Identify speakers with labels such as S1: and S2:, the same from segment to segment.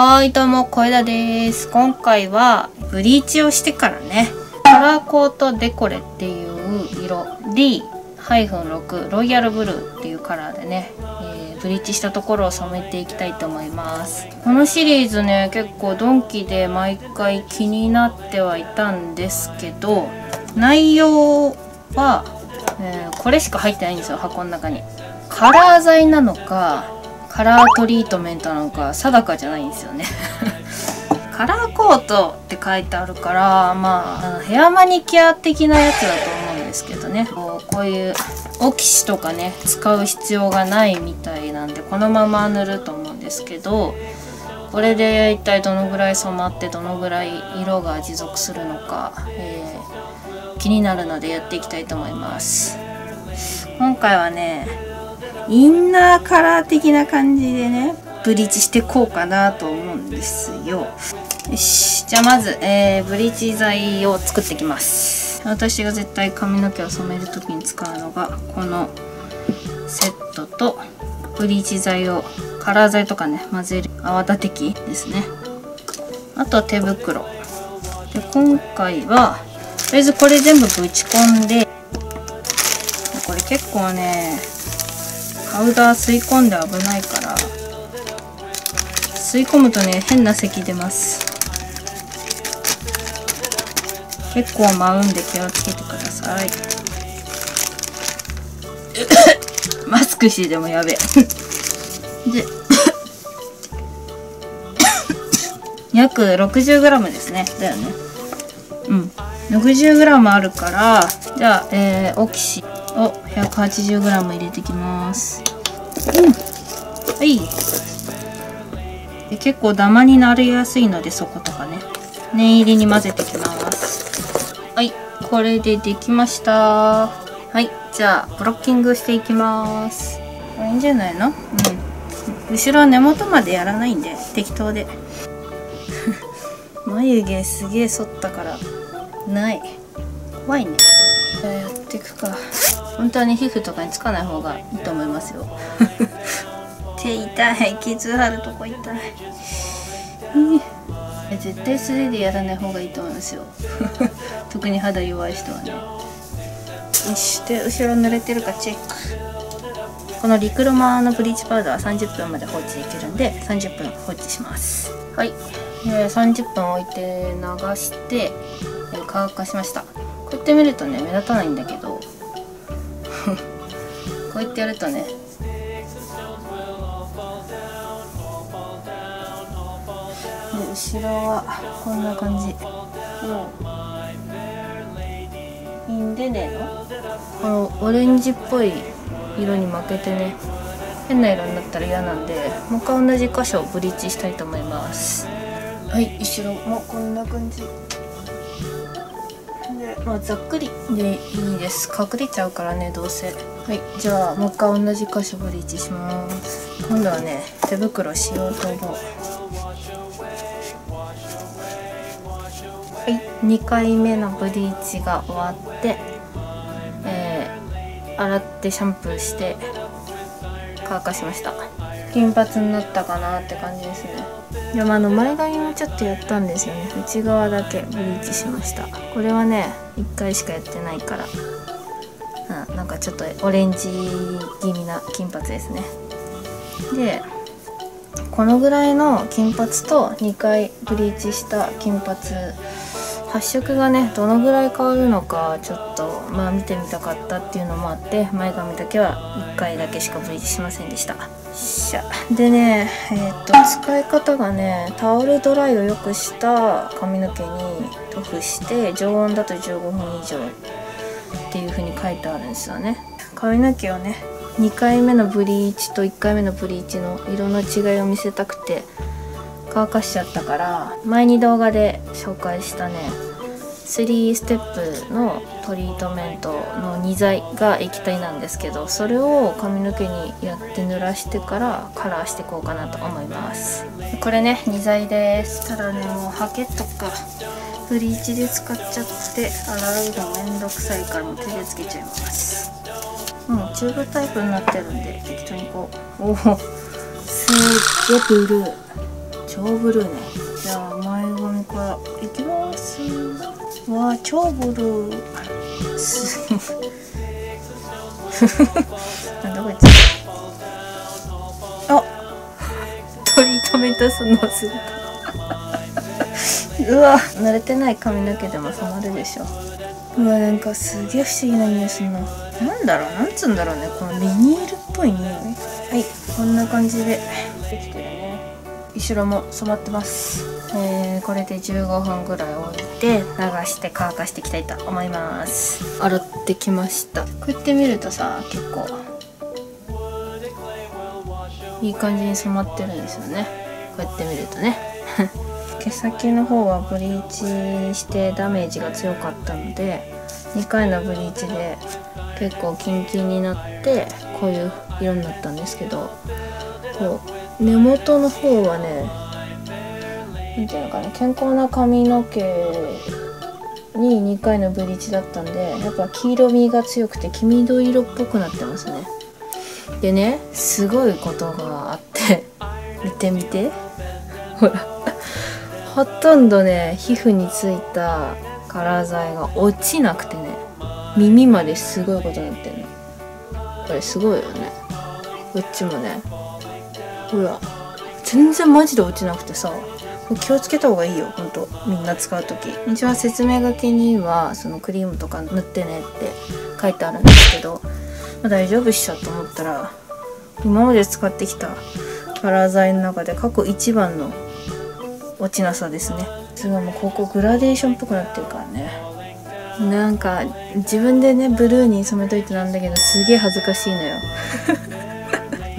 S1: はい、どうも、小枝です。今回は、ブリーチをしてからね、カラーコートデコレっていう色、D-6 ロイヤルブルーっていうカラーでね、えーブリーチしたところを染めていきたいと思います。このシリーズね、結構ドンキで毎回気になってはいたんですけど、内容は、えーこれしか入ってないんですよ、箱の中に。カラー剤なのか、カラートリートメントなのか定かじゃないんですよね。カラーコートって書いてあるからまああのヘアマニキュア的なやつだと思うんですけどね。こうこういうオキシとかね使う必要がないみたいなんでこのまま塗ると思うんですけどこれで一体どのぐらい染まってどのぐらい色が持続するのか、えー気になるのでやっていきたいと思います。今回はねインナーカラー的な感じでねブリーチしてこうかなと思うんですよ。よし。じゃあまず、えーブリーチ剤を作っていきます。私が絶対髪の毛を染める時に使うのがこのセットとブリーチ剤をカラー剤とかね混ぜる泡立て器ですね。あとは手袋。で今回はとりあえずこれ全部ぶち込んでこれ結構ねパウダー吸い込んで危ないから吸い込むとね変な咳出ます。結構舞うんで気をつけてください。マスクしてでもやべえ。で 約 60g ですね。だよね。うん。60g あるからじゃあ、えー、オキシを 180g 入れてきます。うん。はい。で結構ダマになりやすいのでそことかね。念入りに混ぜてきます。はい。これでできました。はい。じゃあブロッキングしていきます。これいいんじゃないの？うん。後ろは根元までやらないんで適当で。眉毛すげえ剃ったから。ない。怖いね。じゃあやっていくか本当はね皮膚とかにつかない方がいいと思いますよ。手痛い傷あるとこ痛いうん絶対素手でやらない方がいいと思いますよ。特に肌弱い人はね。よしで後ろ濡れてるかチェック。このリクルマーのブリーチパウダーは30分まで放置できるんで30分放置します。はい、えー30分置いて流して、えー乾かしました。こうやって見るとね目立たないんだけどこうやってやるとね。で後ろはこんな感じ。もういいんでねのこのオレンジっぽい色に負けてね変な色になったら嫌なんでもう一回同じ箇所をブリーチしたいと思います。はい後ろもこんな感じ。でまあざっくりでいいです。隠れちゃうからねどうせ。はい。じゃあもう一回同じ箇所ブリーチします。今度はね手袋しようと思う。はい。2回目のブリーチが終わってえー洗ってシャンプーして乾かしました。金髪になったかなって感じですねいやまあの前髪もちょっとやったんですよね。内側だけブリーチしました。これはね1回しかやってないから。うんなんかちょっとオレンジ気味な金髪ですね。でこのぐらいの金髪と2回ブリーチした金髪発色がねどのぐらい変わるのかちょっとまあ見てみたかったっていうのもあって前髪だけは1回だけしかブリーチしませんでした。しゃ。でねえーっと使い方がねタオルドライをよくした髪の毛に塗布して常温だと15分以上っていう風に書いてあるんですよね。髪の毛をね2回目のブリーチと1回目のブリーチの色の違いを見せたくて乾かしちゃったから前に動画で紹介したね3ステップのトリートメントの2剤が液体なんですけどそれを髪の毛にやって濡らしてからカラーしていこうかなと思います。これね2剤です。ただねもうハケとかブリーチで使っちゃって洗うのめんどくさいからもう手でつけちゃいます。もうチューブタイプになってるんで適当にこう。おおすっげブルー。超超ブルーね。じゃあ前髪からいきます。わあ超ブルー。すなんだこいつあ。トリートメントすんの忘れたうわ慣れてない髪の毛でも染まるでしょ。うわなんかすげえ不思議な匂いすんな。なんだろう？なんつうんだろうね？このビニールっぽい匂い。はい。こんな感じで。できてるね。後ろも染まってます。えー、これで15分ぐらい置いて流して乾かしていきたいと思います。洗ってきました。こうやって見るとさ結構いい感じに染まってるんですよね。こうやって見るとね。毛先の方はブリーチしてダメージが強かったので2回のブリーチで結構キンキンになってこういう色になったんですけどこう根元の方はね何ていうのかな健康な髪の毛に2回のブリーチだったんでやっぱ黄色みが強くて黄緑色っぽくなってますね。でねすごいことがあって 見てみて。ほらほとんどね皮膚についたカラー剤が落ちなくてね耳まですごいことになってるの。これすごいよね。こっちもねほら全然マジで落ちなくてさ気をつけた方がいいよほんとみんな使う時。一応説明書きにはそのクリームとか塗ってねって書いてあるんですけど、まあ、大丈夫っしょと思ったら今まで使ってきたカラー剤の中で過去一番の落ちなさですね。すごいもうここグラデーションっぽくなってるからね。なんか自分でねブルーに染めといてなんだけどすげえ恥ずかしいのよ。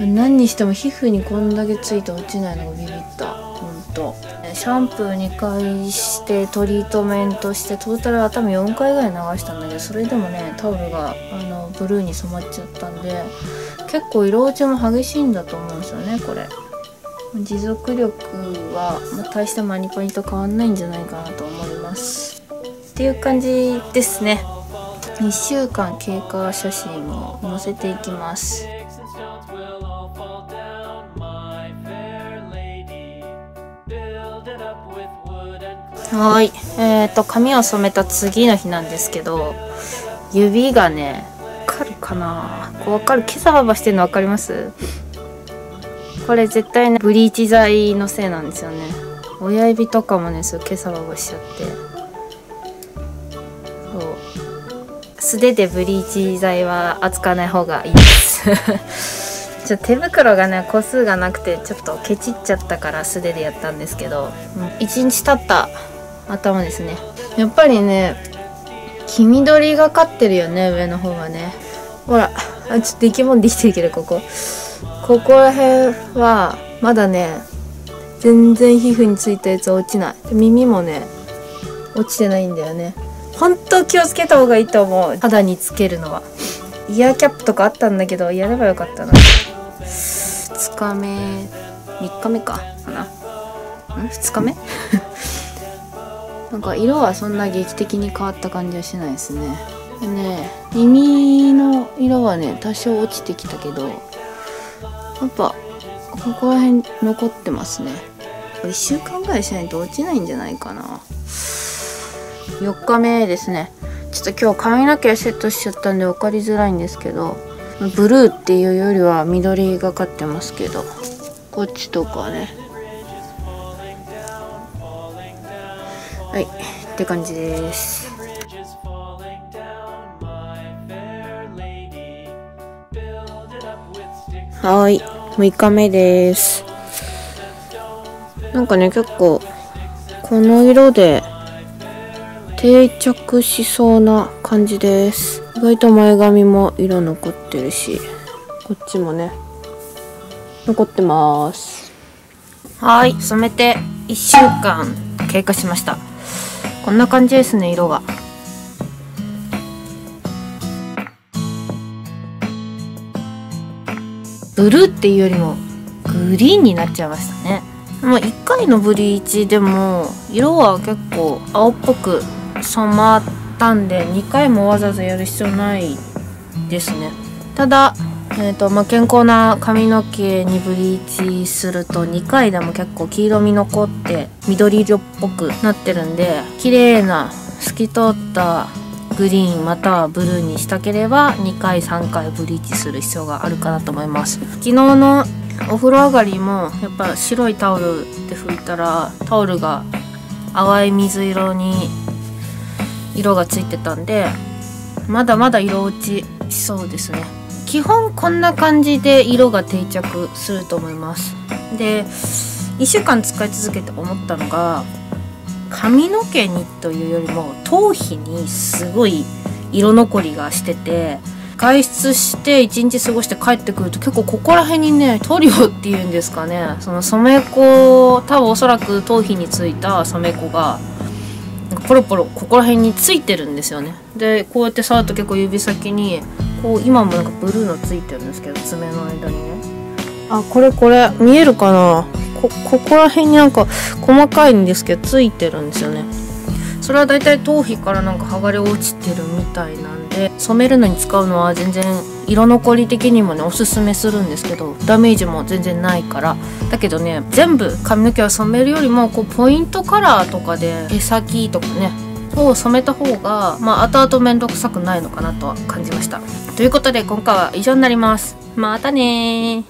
S1: 何にしても皮膚にこんだけついて落ちないのがビビった。ほんとシャンプー2回してトリートメントしてトータル頭4回ぐらい流したんだけどそれでもねタオルがあのブルーに染まっちゃったんで結構色落ちも激しいんだと思うんですよねこれ。持続力は、まあ、大したマニパニと変わんないんじゃないかなと思います。っていう感じですね。2週間経過写真も載せていきます。はい。えっ、ー、と、髪を染めた次の日なんですけど、指がね、わかるかな？こうわかる今朝ババしてるのわかります？これ絶対ね、ブリーチ剤のせいなんですよね。親指とかもね、そう、今朝ババしちゃって。そう。素手でブリーチ剤は扱わない方がいいです。ちょ手袋がね個数がなくてちょっとケチっちゃったから素手でやったんですけど1日経った頭ですね。やっぱりね黄緑がかってるよね上の方はね。ほらあちょっと生き物できてるけどここ。ここら辺はまだね全然皮膚についたやつは落ちない。耳もね落ちてないんだよね。本当気をつけた方がいいと思う。肌につけるのは。イヤーキャップとかあったんだけどやればよかったな。2日目3日目か。かな。ん？2日目？なんか色はそんな劇的に変わった感じはしないですね。でね耳の色はね多少落ちてきたけどやっぱここら辺残ってますね。これ1週間ぐらいしないと落ちないんじゃないかな。4日目ですね。ちょっと今日髪の毛セットしちゃったんで分かりづらいんですけどブルーっていうよりは緑がかってますけど。こっちとかね。はいって感じです。はい6日目です。なんかね結構この色で定着しそうな感じです。意外と前髪も色残ってるしこっちもね残ってます。はい染めて1週間経過しました。こんな感じですね色が。ブルーっていうよりもグリーンになっちゃいましたね。まあ1回のブリーチでも色は結構青っぽく染まったんで2回もわざわざやる必要ないですね。ただえーとまあ、健康な髪の毛にブリーチすると2回でも結構黄色み残って緑色っぽくなってるんで綺麗な透き通ったグリーンまたはブルーにしたければ2回3回ブリーチする必要があるかなと思います。昨日のお風呂上がりもやっぱ白いタオルで拭いたらタオルが淡い水色に色がついてたんでまだまだ色落ちしそうですね。基本こんな感じで色が定着すると思います。で1週間使い続けて思ったのが髪の毛にというよりも頭皮にすごい色残りがしてて外出して一日過ごして帰ってくると結構ここら辺にね塗料っていうんですかね。その染め粉多分おそらく頭皮についた染め粉がポロポロここら辺についてるんですよね。でこうやって触ると結構指先にこう今もなんかブルーのついてるんですけど爪の間にね。あこれこれ見えるかな？こここら辺になんか細かいんですけどついてるんですよね。それはだいたい頭皮からなんか剥がれ落ちてるみたいなんで染めるのに使うのは全然色残り的にもねおすすめするんですけどダメージも全然ないから。だけどね全部髪の毛は染めるよりもこうポイントカラーとかで毛先とかねを染めた方がまあ後々面倒くさくないのかなとは感じました。ということで今回は以上になります。またね